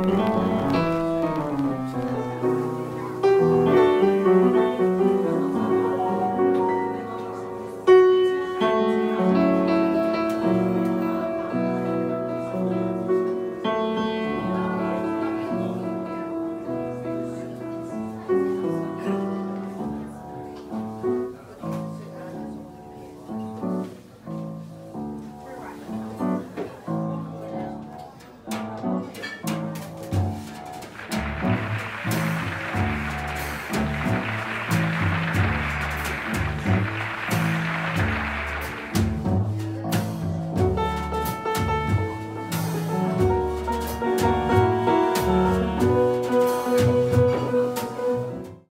嗯。